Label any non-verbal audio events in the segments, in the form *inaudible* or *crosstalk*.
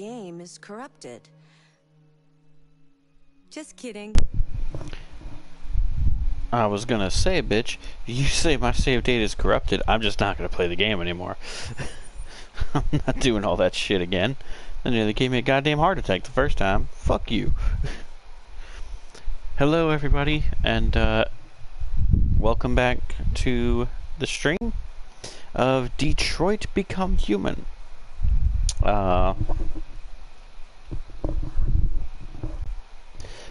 game is corrupted. Just kidding. I was gonna say, bitch, you *laughs* say my save data is corrupted, I'm just not gonna play the game anymore. *laughs* I'm not doing all that shit again. And they gave me a goddamn heart attack the first time. Fuck you. *laughs* Hello, everybody, and uh, welcome back to the stream of Detroit Become Human. Uh,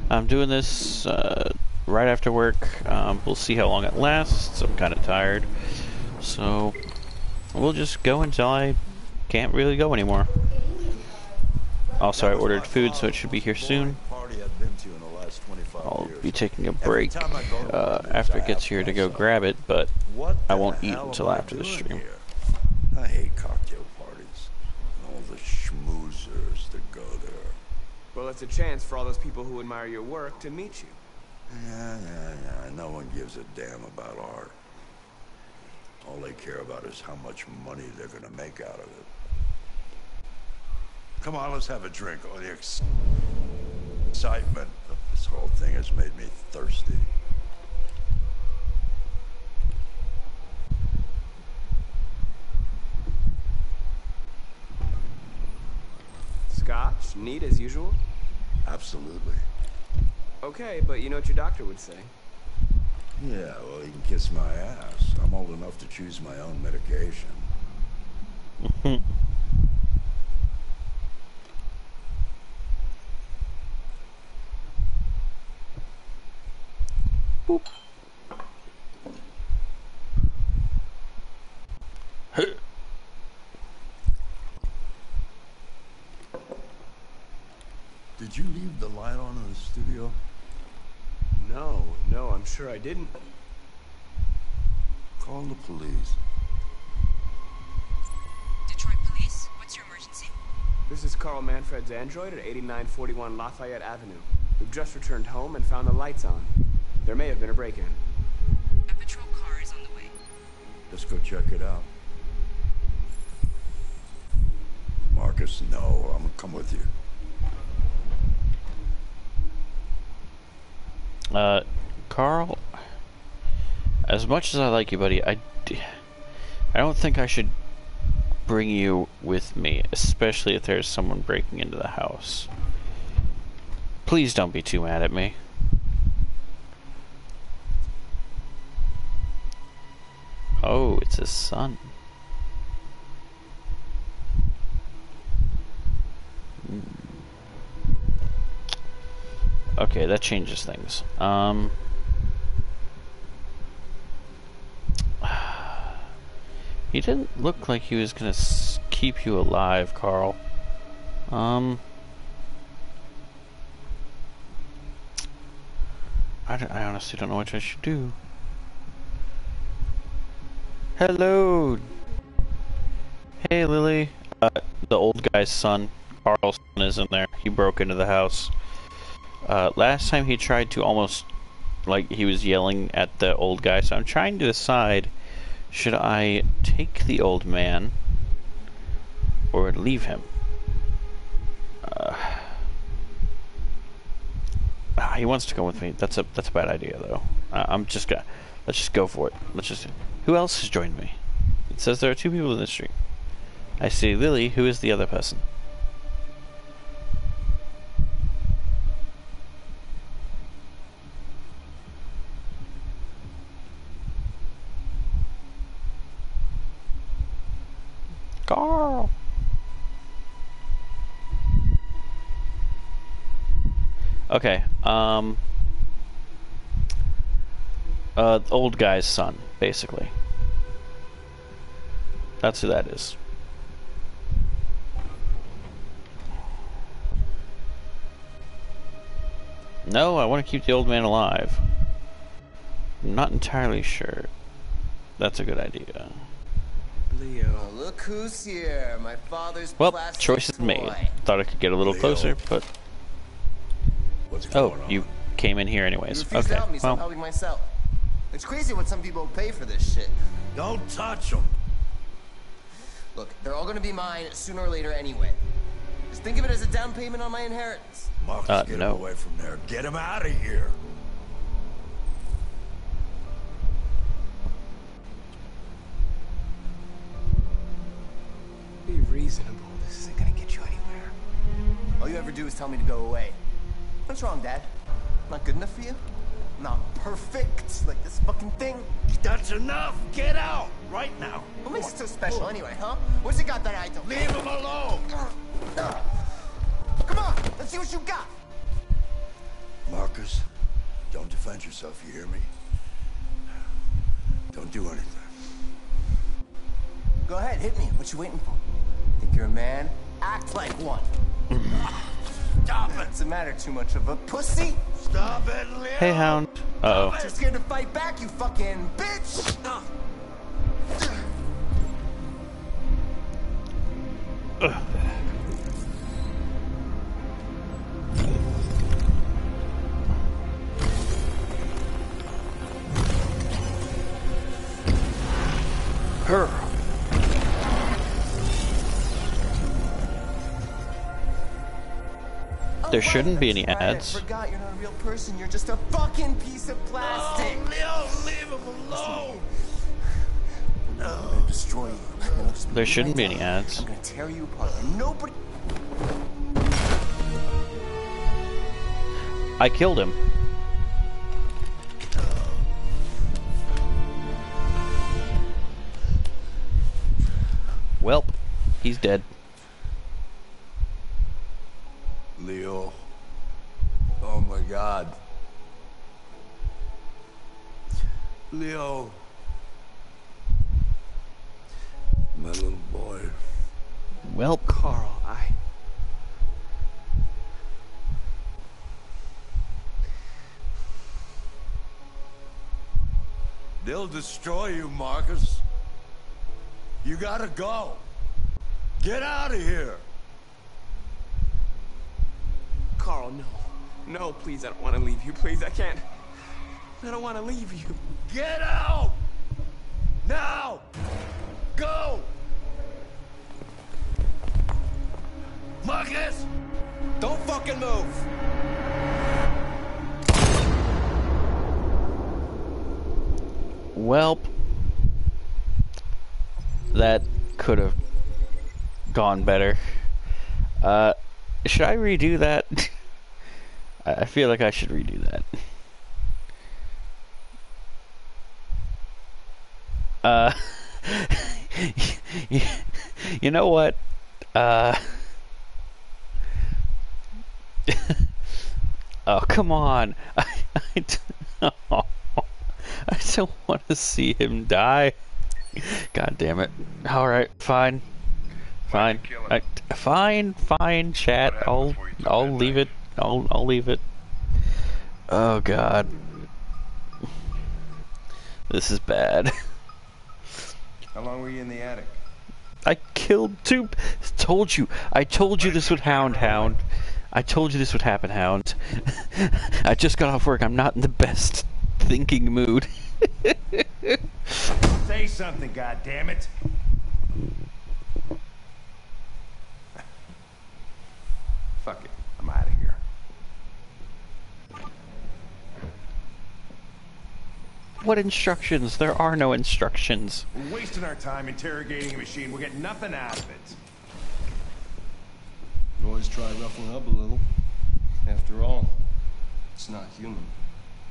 I'm doing this uh, right after work. Um, we'll see how long it lasts. I'm kind of tired. So, we'll just go until I can't really go anymore. Also, I ordered food, so it should be here soon. I'll be taking a break uh, after it gets here to go grab it, but I won't eat until after the stream. I hate cocktail Well, it's a chance for all those people who admire your work to meet you. Yeah, yeah, yeah. No one gives a damn about art. All they care about is how much money they're gonna make out of it. Come on, let's have a drink. All the ex excitement of this whole thing has made me thirsty. Scotch, neat as usual? Absolutely. Okay, but you know what your doctor would say. Yeah, well, you can kiss my ass. I'm old enough to choose my own medication. *laughs* Boop. Did you leave the light on in the studio? No, no, I'm sure I didn't. Call the police. Detroit Police, what's your emergency? This is Carl Manfred's android at 8941 Lafayette Avenue. We've just returned home and found the lights on. There may have been a break-in. A patrol car is on the way. Let's go check it out. Marcus, no, I'm gonna come with you. Uh, Carl, as much as I like you, buddy, I, I don't think I should bring you with me, especially if there's someone breaking into the house. Please don't be too mad at me. Oh, it's his son. Hmm. Okay, that changes things. Um, he didn't look like he was gonna keep you alive, Carl. Um, I, I honestly don't know what I should do. Hello. Hey, Lily. Uh, the old guy's son, Carl's son, is in there. He broke into the house. Uh, last time he tried to almost, like, he was yelling at the old guy, so I'm trying to decide, should I take the old man or leave him? Uh, ah, he wants to go with me. That's a that's a bad idea, though. Uh, I'm just gonna let's just go for it. Let's just. Who else has joined me? It says there are two people in the stream. I see Lily. Who is the other person? Carl. Okay. Um. Uh, old guy's son, basically. That's who that is. No, I want to keep the old man alive. I'm not entirely sure. That's a good idea. Leo. Look who's here, my father's Well, choice is toy. made. Thought I could get a little Leo. closer, but What's oh, on? you came in here anyways. refuse Okay, help me, so I'm well, helping myself. It's crazy what some people pay for this shit. Don't touch them. Look, they're all gonna be mine sooner or later anyway. Just think of it as a down payment on my inheritance. Marcus, Uh, get no. him away from there. Get him out of here. Tell me to go away. What's wrong, Dad? Not good enough for you? Not perfect, like this fucking thing? That's enough. Get out right now. What makes it so special anyway, huh? What's it got that I don't? Leave him alone. Come on, let's see what you got. Marcus, don't defend yourself. You hear me? Don't do anything. Go ahead, hit me. What you waiting for? Think you're a man? Act like one. *laughs* Stop it. What's the matter? Too much of a pussy? Stop it, Leo. Hey, Hound. Uh oh. Too scared to fight back, you fucking bitch! Her. There shouldn't be any ads. I forgot you're not a real person. You're just a fucking piece of plastic. Leo, leave him alone. I'm gonna destroy you. And it'll just There shouldn't be any ads. I'm gonna tear you apart. Nobody. I killed him. Welp, he's dead. Leo. My little boy. Well, Carl, I. They'll destroy you, Marcus. You gotta go. Get out of here. Carl, no. No, please, I don't want to leave you. Please, I can't. I don't want to leave you. Get out! Now! Go! Marcus! Don't fucking move! Welp. That could have gone better. Uh, should I redo that? *laughs* I I feel like I should redo that. Uh, you know what? Uh, *laughs* oh, come on. *laughs* I, I, d- oh, *laughs* I don't want to see him die. God damn it. Alright, fine. Fine. I, fine, fine, chat. I'll I'll leave it. I'll I'll leave it. Oh god. This is bad. How long were you in the attic? I killed two. Told you. I told you this would hound hound. I told you this would happen, hound. *laughs* I just got off work. I'm not in the best thinking mood. *laughs* Say something, goddammit. Fuck it. I'm out of here. What instructions? There are no instructions. We're wasting our time interrogating a machine. We're getting nothing out of it. Can always try ruffling up a little. After all, it's not human.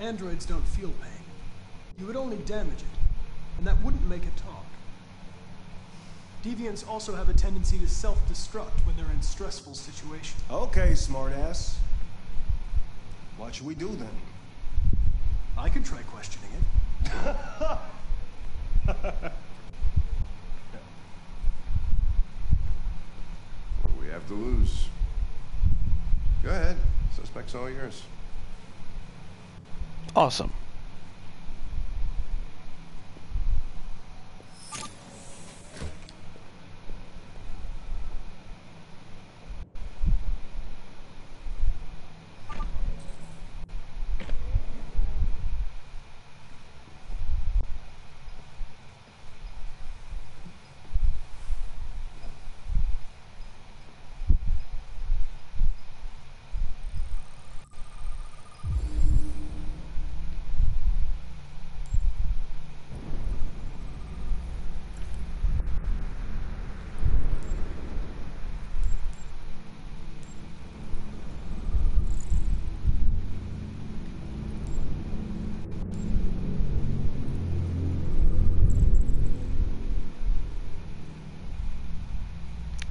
Androids don't feel pain. You would only damage it, and that wouldn't make it talk. Deviants also have a tendency to self-destruct when they're in stressful situations. Okay, smartass. What should we do then? I could try questioning it. We have to lose? Go ahead. Suspect's all yours. Awesome.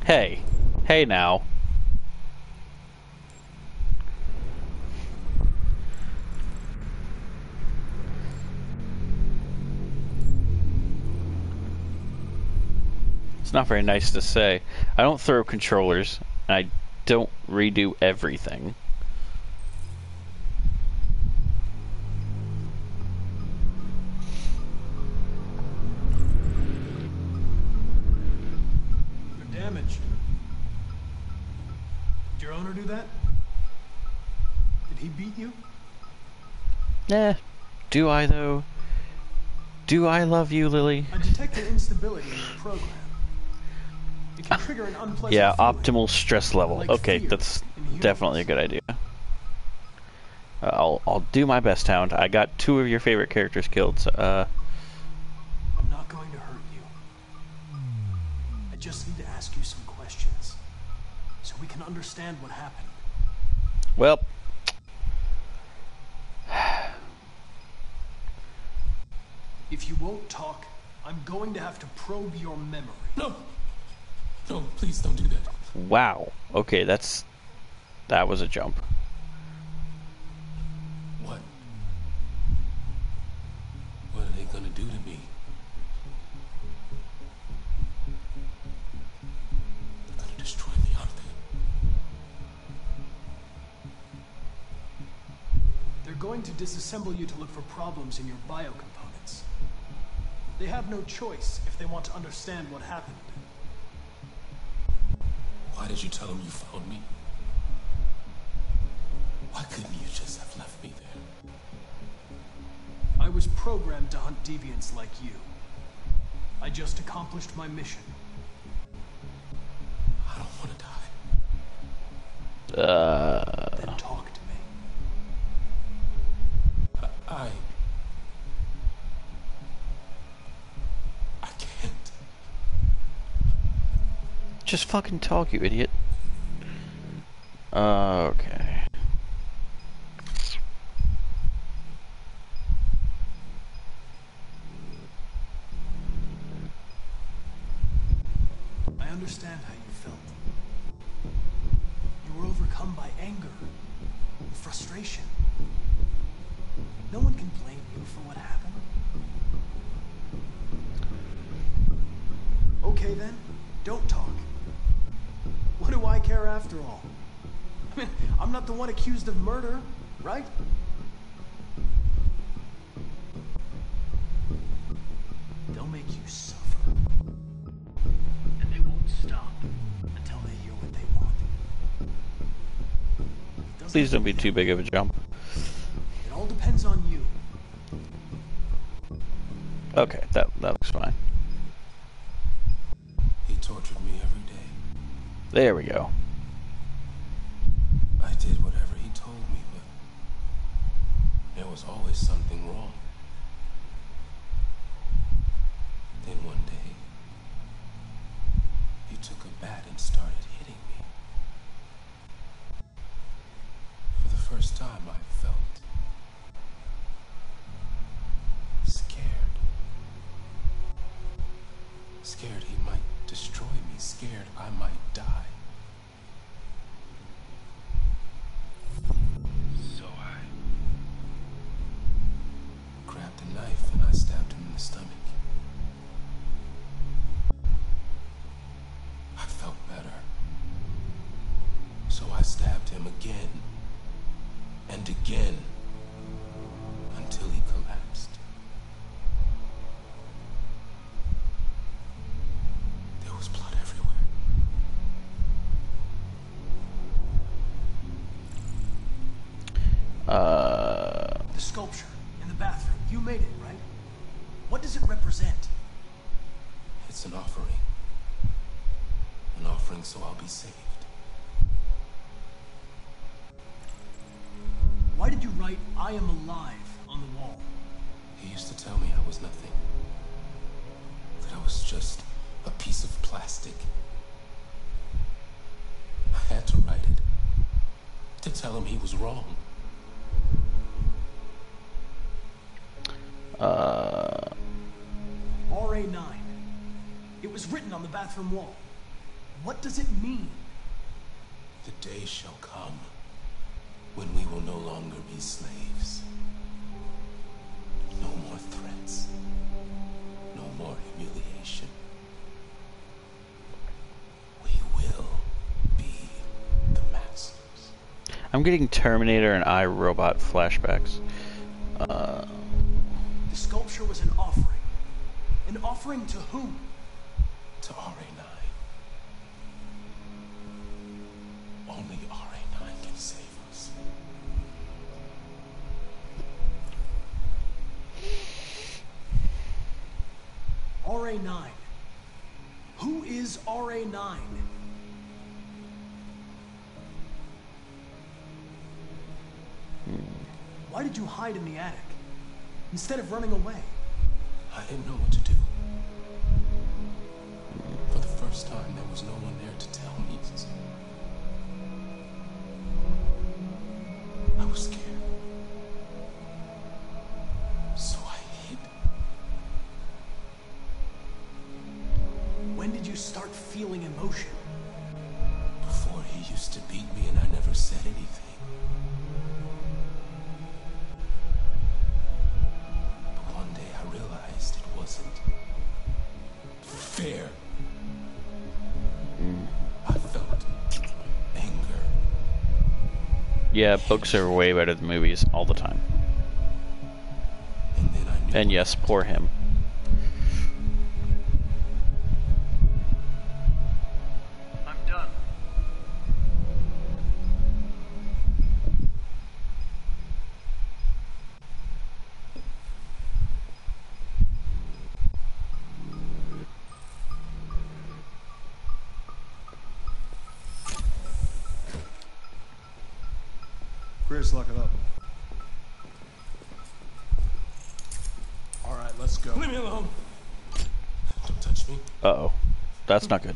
Hey. Hey now. It's not very nice to say. I don't throw controllers, and I don't redo everything. Do I, though? Do I love you, Lily? I detect an instability in your program. It can trigger an unpleasant Yeah, feeling. optimal stress level. Like Okay, fear that's in humans. definitely a good idea. Uh, I'll I'll do my best, Hound. I got two of your favorite characters killed. So, uh, I'm not going to hurt you. I just need to ask you some questions so we can understand what happened. well, If you won't talk, I'm going to have to probe your memory. No. No, please don't do that. wow. Okay, that's that was a jump. What? What are they gonna do to me? They're gonna destroy me, aren't they? They're going to disassemble you to look for problems in your biocomponents. They have no choice if they want to understand what happened. Why did you tell them you found me? Why couldn't you just have left me there? I was programmed to hunt deviants like you. I just accomplished my mission. I don't want to die. Uh, Then talk to me. I. I can't. Just fucking talk, you idiot. Uh, okay. Please don't be too big of a jump. It all depends on you. Okay, that that looks fine. He tortured me every day. There we go. I did whatever he told me, but there was always something wrong. Then one day, he took a bat and started hitting me. For the first time, I felt scared. Scared he might destroy me, scared I might die. So I grabbed a knife and I stabbed him in the stomach. I felt better. So I stabbed him again again until he collapsed. There was blood everywhere. Uh, The sculpture in the bathroom, you made it, right? What does it represent? It's an offering. An offering so I'll be saved. Why did you write, I am alive on the wall? He used to tell me I was nothing. That I was just a piece of plastic. I had to write it. To tell him he was wrong. uh, RA9. It was written on the bathroom wall. What does it mean? The day shall come when we will no longer be slaves. No more threats. No more humiliation. We will be the masters. I'm getting Terminator and iRobot flashbacks. Uh, The sculpture was an offering. An offering to whom? RA9? Hmm. Why did you hide in the attic? Instead of running away? I didn't know what to do. For the first time, there was no one there to tell me. Start feeling emotion? Before he used to beat me and I never said anything. But one day I realized it wasn't fair. I felt anger. yeah, books are way better than movies all the time. And then I knew And yes, poor him. Chris, lock it up. All right, let's go. Leave me alone. Don't touch me. Uh-oh. That's not good.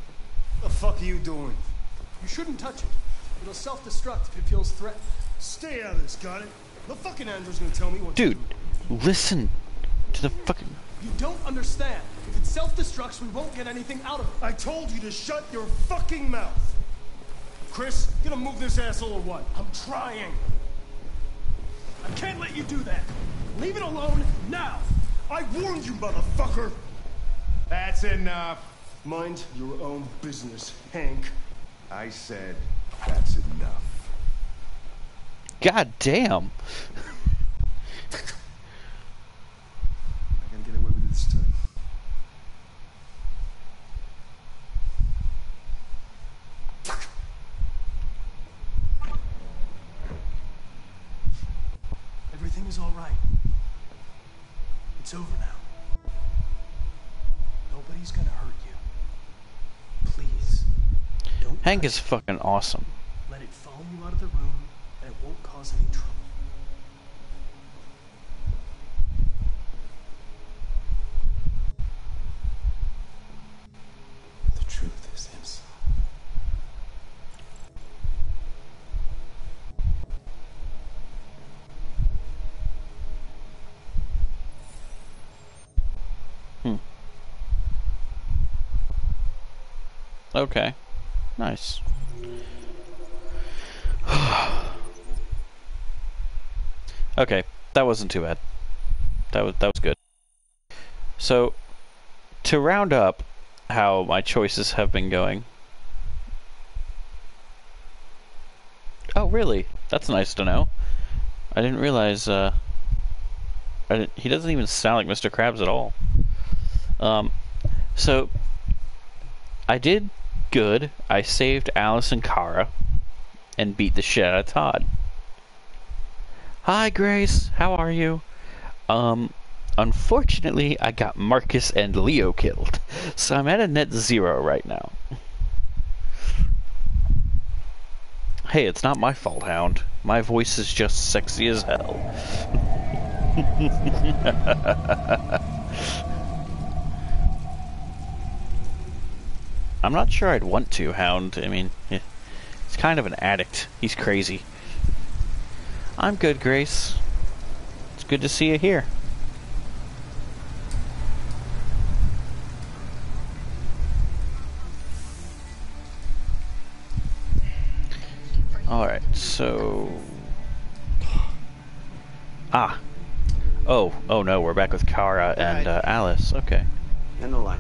What The fuck are you doing? You shouldn't touch it. It'll self-destruct if it feels threatened. Stay out of this, got it? The fucking android's gonna tell me what Dude, listen to the fucking... You don't understand. If it self-destructs, we won't get anything out of it. I told you to shut your fucking mouth. Chris, you gonna move this asshole or what? I'm trying. I can't let you do that. Leave it alone now. I warned you, motherfucker! That's enough. Mind your own business, Hank. I said that's enough. God damn. I gotta get away with it this time. Everything is all right. It's over now. Nobody's gonna hurt you. Please, don't Hank is fucking awesome. it. Let it follow you out of the room, and it won't cause any trouble. The truth is inside. Hmm. Okay. Nice. *sighs* okay, that wasn't too bad. That was that was good. So, to round up how my choices have been going. Oh, really? That's nice to know. I didn't realize. Uh, I didn't, he doesn't even sound like Mr. Krabs at all. Um, so I did good. I saved Alice and Kara and beat the shit out of Todd. Hi, Grace. How are you? Um, unfortunately, I got Marcus and Leo killed, *laughs* so I'm at a net zero right now. Hey, it's not my fault, Hound. My voice is just sexy as hell. *laughs* I'm not sure I'd want to, Hound. I mean, he's kind of an addict. He's crazy. I'm good, Grace. It's good to see you here. Alright, so... Ah. Oh, oh no, we're back with Kara and uh, Alice. Okay. End the line.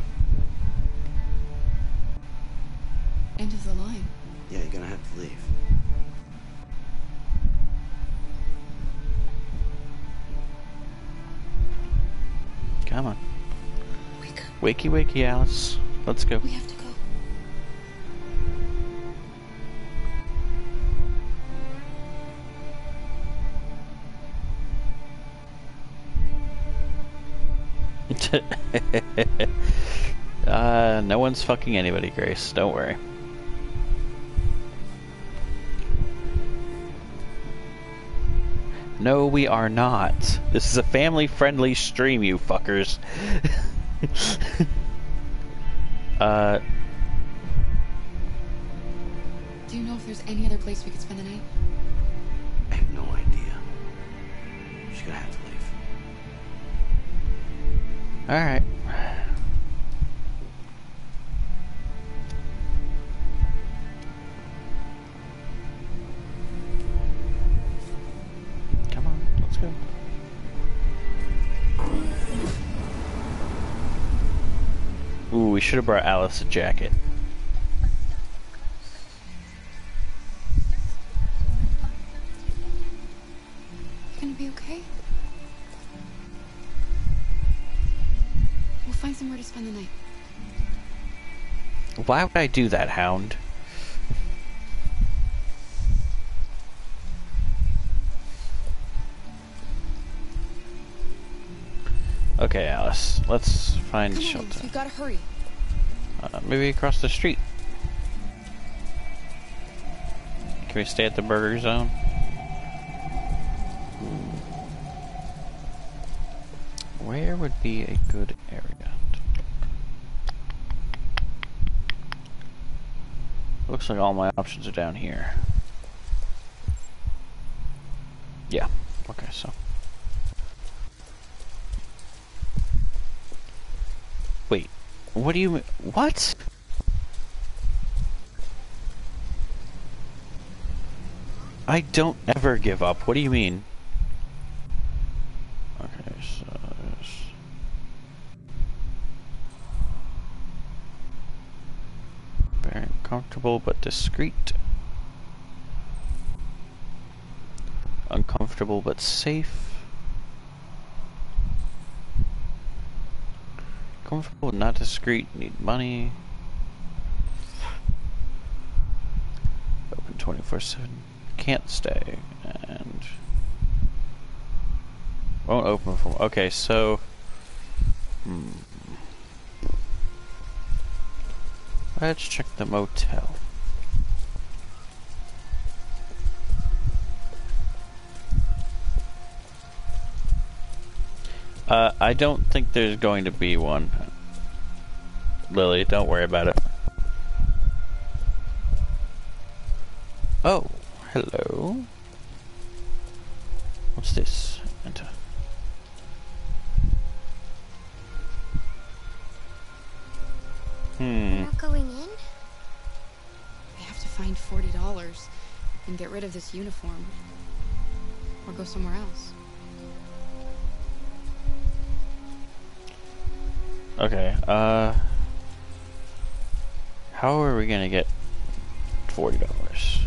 End of the line. Yeah, you're gonna have to leave. Come on. Wakey wakey, Alice. Let's go. We have to go. *laughs* uh, no one's fucking anybody, Grace. Don't worry. No, we are not. This is a family-friendly stream, you fuckers. *laughs* uh, Do you know if there's any other place we could spend the night? I have no idea. She's gonna have to leave. alright. We should have brought Alice a jacket. You gonna be okay? We'll find somewhere to spend the night. Why would I do that, Hound? Okay, Alice. Let's find Come on, shelter. we've gotta hurry. Uh, maybe across the street. Can we stay at the burger zone? Where would be a good area? Looks like all my options are down here. Yeah. Okay, so. Wait. What do you mean? What? I don't ever give up. What do you mean? Okay, so. Very uncomfortable but discreet. Uncomfortable but safe. Comfortable, not discreet, need money. Open 24 7. Can't stay. And. Won't open for. Okay, so. Hmm. Let's check the motel. Uh, I don't think there's going to be one. Lily, don't worry about it. Oh, hello. What's this? Enter. Hmm. Not going in? We have to find forty dollars and get rid of this uniform. Or go somewhere else. Okay, uh... How are we gonna get $40?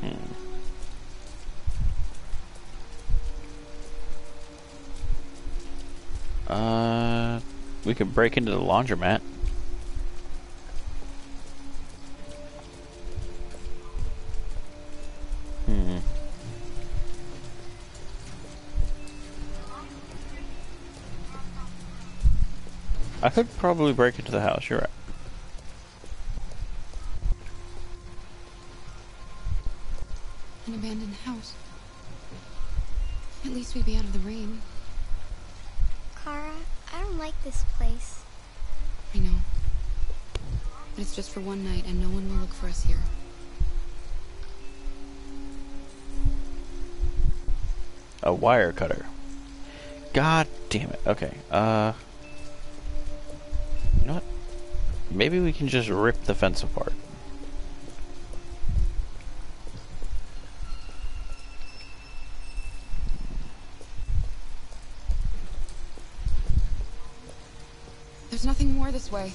Hmm. Uh, we could break into the laundromat. I could probably break into the house, you're right. An abandoned house. At least we'd be out of the rain. Kara, I don't like this place. I know. But it's just for one night, and no one will look for us here. A wire cutter. God damn it. Okay, uh... Maybe we can just rip the fence apart. There's nothing more this way.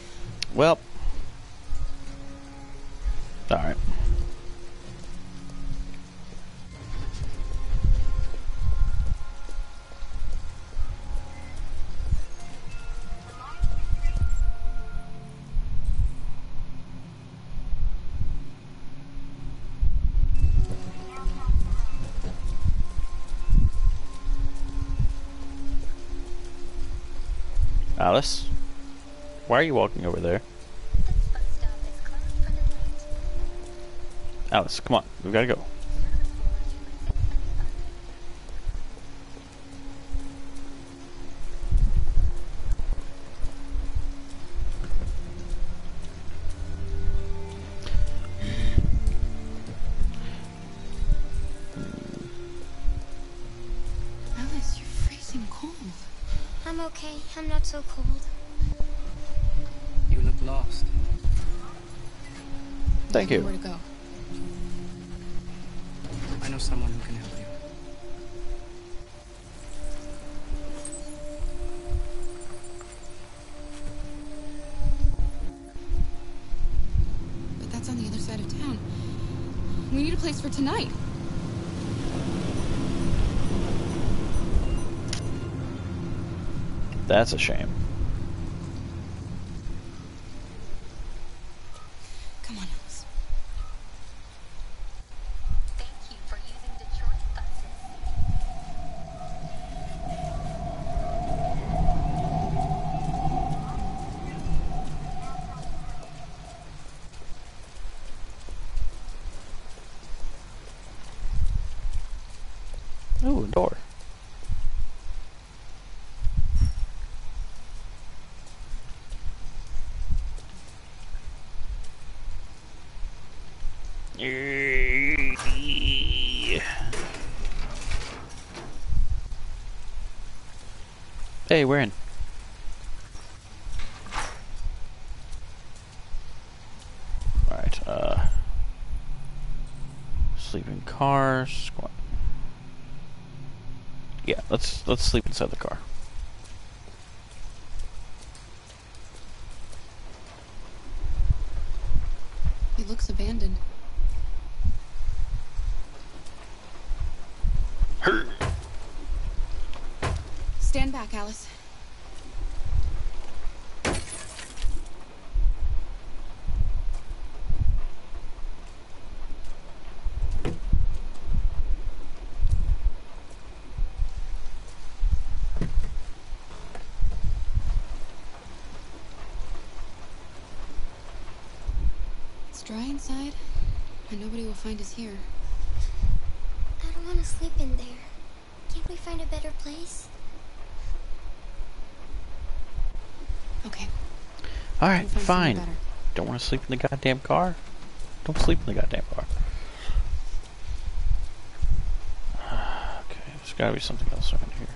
Why are you walking over there? Alice, come on. We've got to go. Tonight. That's a shame. Come on, Alice. Ooh, a door. Hey, we're in. Alright, uh... Sleep in car, squat. Yeah, let's let's sleep inside the car. It looks abandoned. Stand back, Alice. It's dry inside, and nobody will find us here. I don't want to sleep in there. Can't we find a better place? Okay. Alright, We'll fine. Don't want to sleep in the goddamn car? Don't sleep in the goddamn car. *sighs* Okay, there's gotta be something else around here.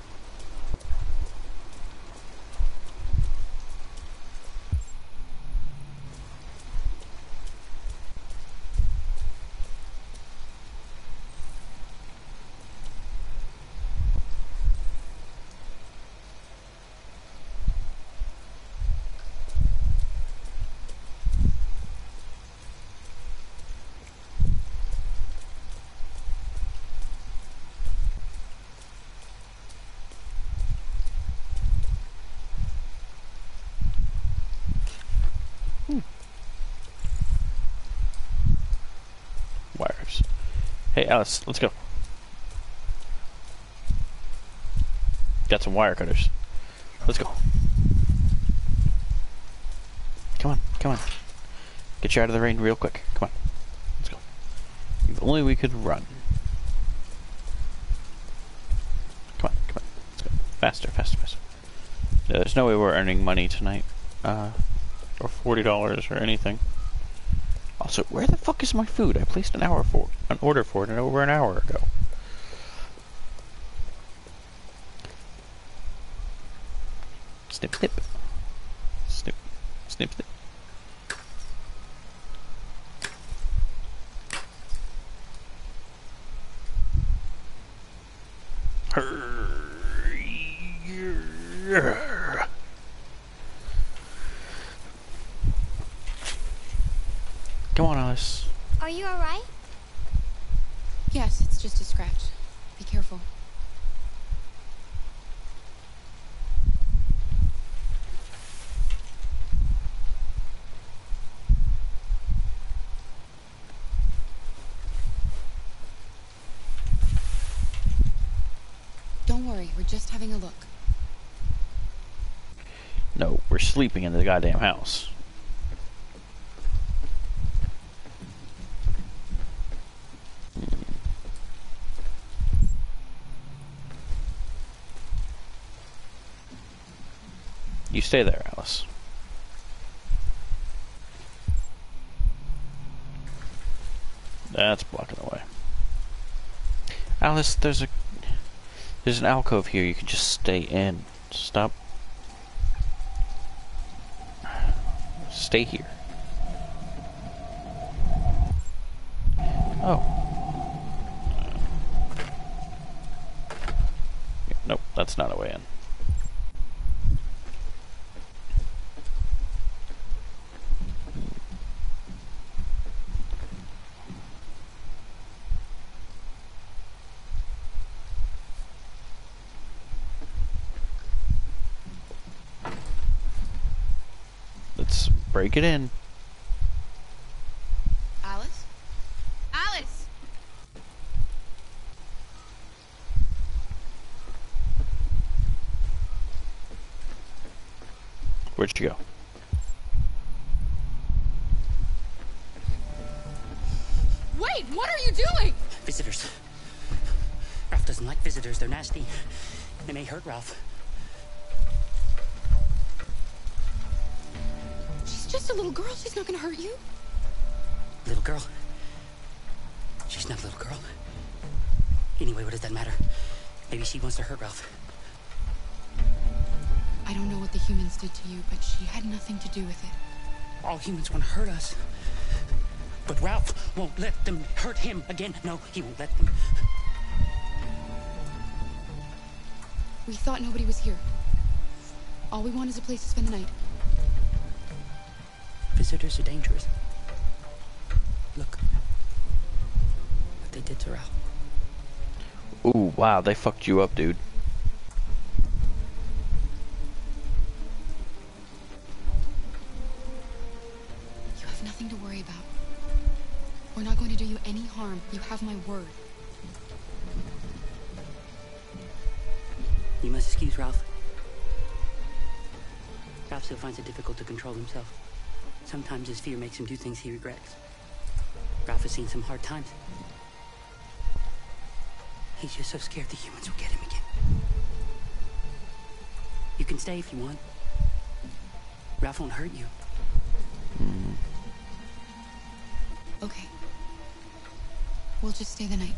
Wires. Hey, Alice, let's go. Got some wire cutters. Let's go. Come on, come on. Get you out of the rain real quick. Come on. Let's go. If only we could run. Come on, come on. Let's go. Faster, faster, faster. Yeah, there's no way we're earning money tonight. Uh, or $40 or anything. Also, where the fuck is my food? I placed an hour for an order for it over an hour ago. Snip, snip. Snip, snip, snip. Come on, Alice. Are you alright? Yes, it's just a scratch. Be careful. Don't worry, we're just having a look. No, we're sleeping in the goddamn house. Stay there, Alice. That's blocking the way. Alice, there's a there's an alcove here. You can just stay in. Stop. Stay here. Oh. Nope, that's not a way in. Let's break it in. Alice? Alice! Where'd you go? Wait, what are you doing? Visitors. Ralph doesn't like visitors. They're nasty. They may hurt Ralph. Girl. She's not gonna hurt you. Little girl. She's not a little girl. Anyway, what does that matter? Maybe she wants to hurt Ralph. I don't know what the humans did to you, but she had nothing to do with it. All humans want to hurt us. But Ralph won't let them hurt him again. No, he won't let them. We thought nobody was here. All we want is a place to spend the night. Visitors are dangerous. Look. What they did to Ralph. Ooh, wow, they fucked you up, dude. You have nothing to worry about. We're not going to do you any harm. You have my word. You must excuse Ralph. Ralph still finds it difficult to control himself. Sometimes his fear makes him do things he regrets. Ralph has seen some hard times. He's just so scared the humans will get him again. You can stay if you want. Ralph won't hurt you. Hmm. Okay. We'll just stay the night.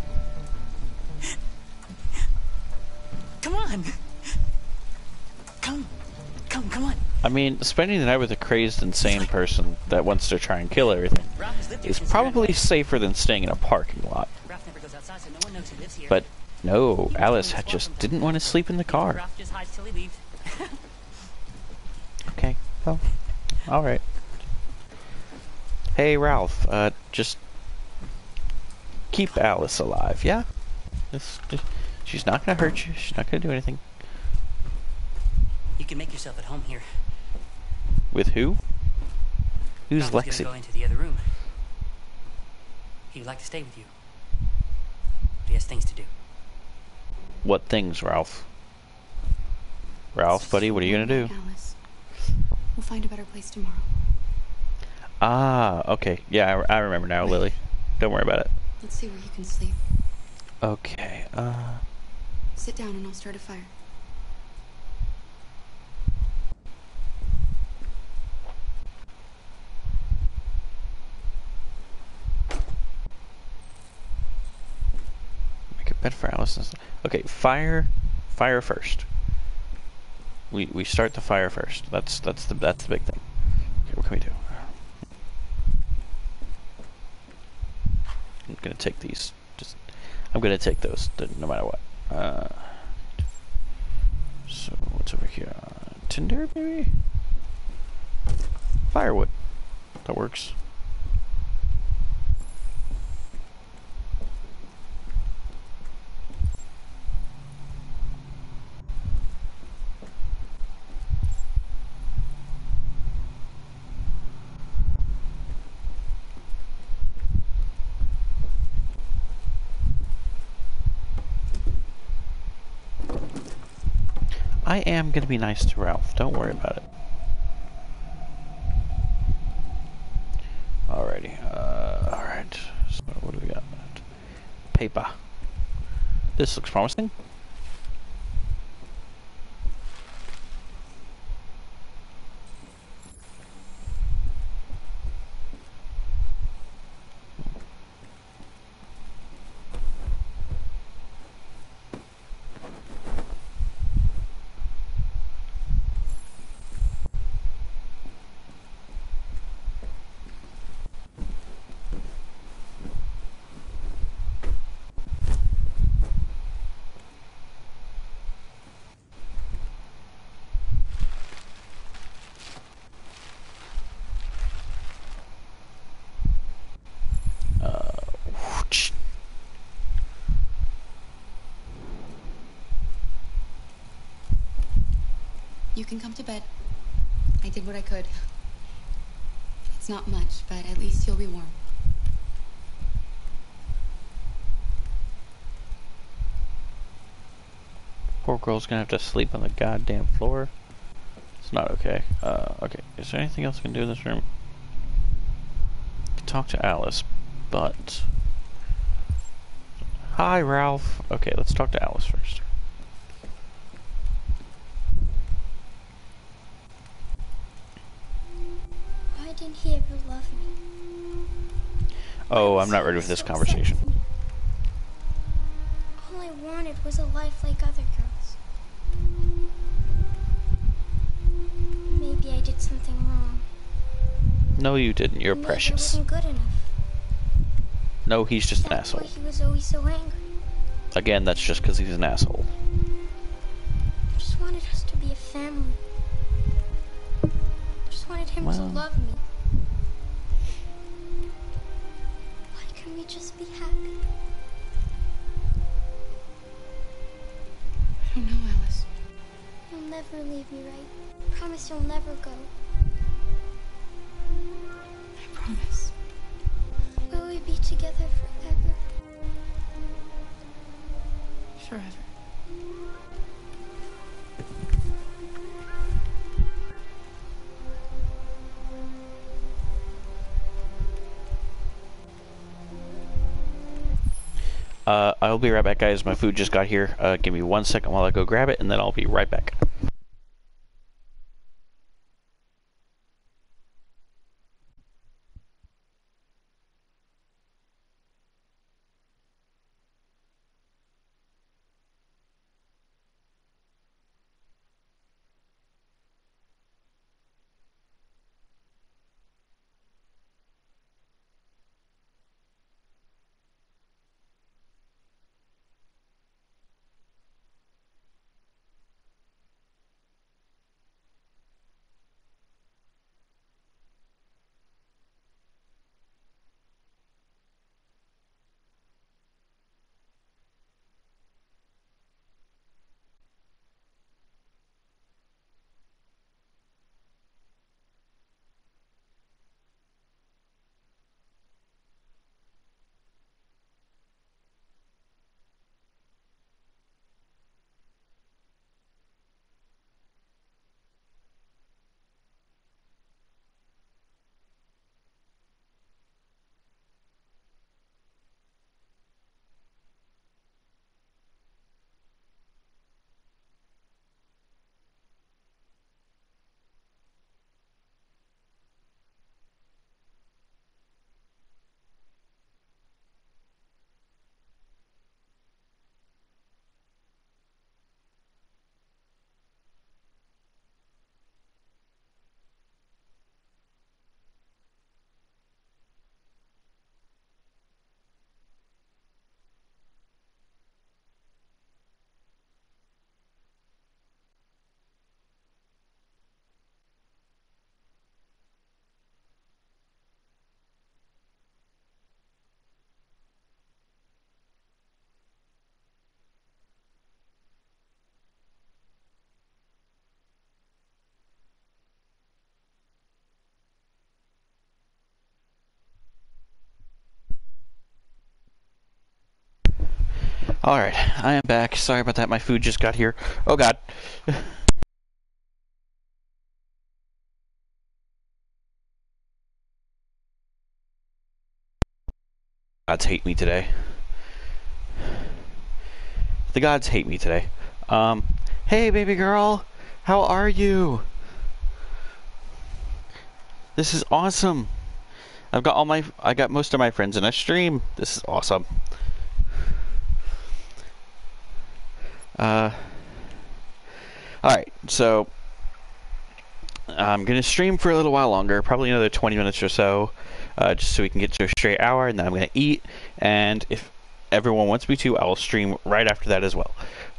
Come on! Mean, spending the night with a crazed, insane person that wants to try and kill everything is probably safer than staying in a parking lot. Ralph never goes outside, so no one knows he lives here. But no, Alice just didn't want to sleep in the car. Ralph just hides *laughs* till he leaves. Okay, well, alright. Hey, Ralph, uh, just keep Alice alive, yeah? Just, just, she's not gonna hurt you, she's not gonna do anything. You can make yourself at home here. With who? Who's Ralph Lexi? gonna go into the other room. He would like to stay with you. But he has things to do. What things, Ralph? Ralph, buddy, what are you gonna do? Alice. We'll find a better place tomorrow. Ah, okay. Yeah, I, I remember now, Lily. Don't worry about it. Let's see where you can sleep. Okay, uh... Sit down and I'll start a fire. Okay, fire, fire first. We we start the fire first. That's that's the that's the big thing. Okay, what can we do? I'm gonna take these. Just I'm gonna take those no matter what. Uh, so what's over here? Uh, tinder maybe? Firewood. That works. I am gonna be nice to Ralph. Don't worry about it. Alrighty. Uh, alright. So what do we got? Paper. This looks promising. You can come to bed. I did what I could. It's not much, but at least you'll be warm. Poor girl's gonna have to sleep on the goddamn floor. It's not okay. Uh, okay, is there anything else we can do in this room? Talk to Alice, but... Hi, Ralph. Okay, let's talk to Alice first. Oh, I'm not ready for this conversation. All I wanted was a life like other girls. Maybe I did something wrong. No, you didn't. You're Maybe precious. I wasn't good enough. No, he's just an That's asshole. he was always so angry. Again, that's just because he's an asshole. I just wanted us to be a family. I just wanted him to love me. We just be happy? I don't know, Alice. You'll never leave me, right? Promise you'll never go. I promise. Will we be together forever? Forever. Uh, I'll be right back, guys. My food just got here. Uh, give me one second while I go grab it, and then I'll be right back. Alright, I am back. Sorry about that, my food just got here. Oh god. *laughs* gods hate me today. The gods hate me today. Um, hey baby girl, how are you? This is awesome. I've got all my, I got most of my friends in a stream. This is awesome. Uh, alright, so I'm going to stream for a little while longer, probably another 20 minutes or so, uh, just so we can get to a straight hour, and then I'm going to eat, and if everyone wants me to, I will stream right after that as well.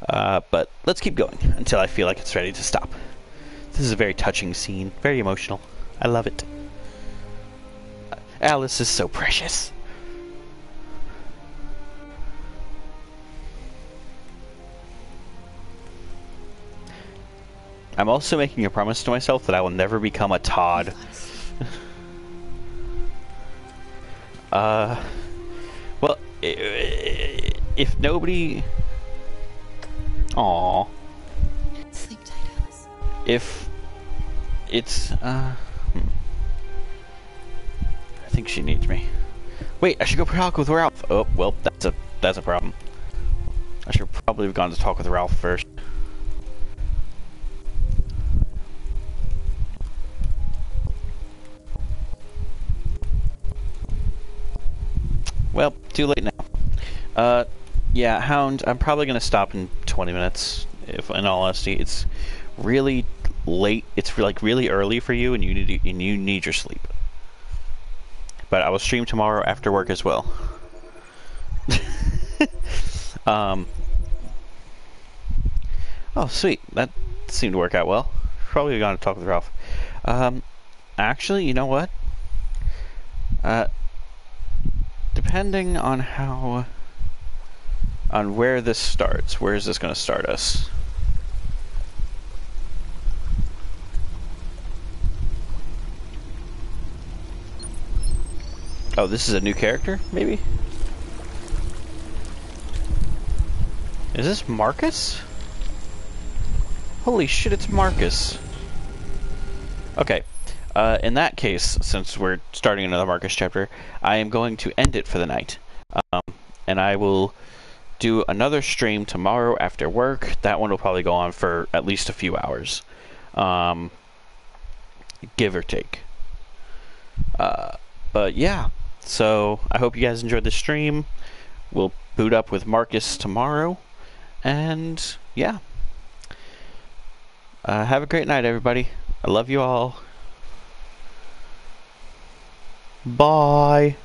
Uh, but let's keep going until I feel like it's ready to stop. This is a very touching scene, very emotional. I love it. Alice is so precious. I'm also making a promise to myself that I will never become a Todd. *laughs* uh, well, if nobody, Aww. Sleep tight, Alice. If it's, uh, hmm. I think she needs me. Wait, I should go talk with Ralph. Oh, well, that's a that's a problem. I should probably have gone to talk with Ralph first. Well, too late now. Uh, yeah, Hound, I'm probably going to stop in 20 minutes, if in all honesty. It's really late. It's like really early for you, and you need and you need your sleep. But I will stream tomorrow after work as well. *laughs* um. Oh, sweet. That seemed to work out well. Probably going to talk with Ralph. Um, actually, you know what? Uh, depending on how on where this starts. Where is this going to start us? Oh, this is a new character, maybe? Is this Marcus? Holy shit, it's Marcus. Okay. Uh, in that case, since we're starting another Marcus chapter, I am going to end it for the night. Um, and I will do another stream tomorrow after work. That one will probably go on for at least a few hours, um, give or take. Uh, but yeah, so I hope you guys enjoyed the stream. We'll boot up with Marcus tomorrow, and yeah. Uh, have a great night, everybody. I love you all. Bye.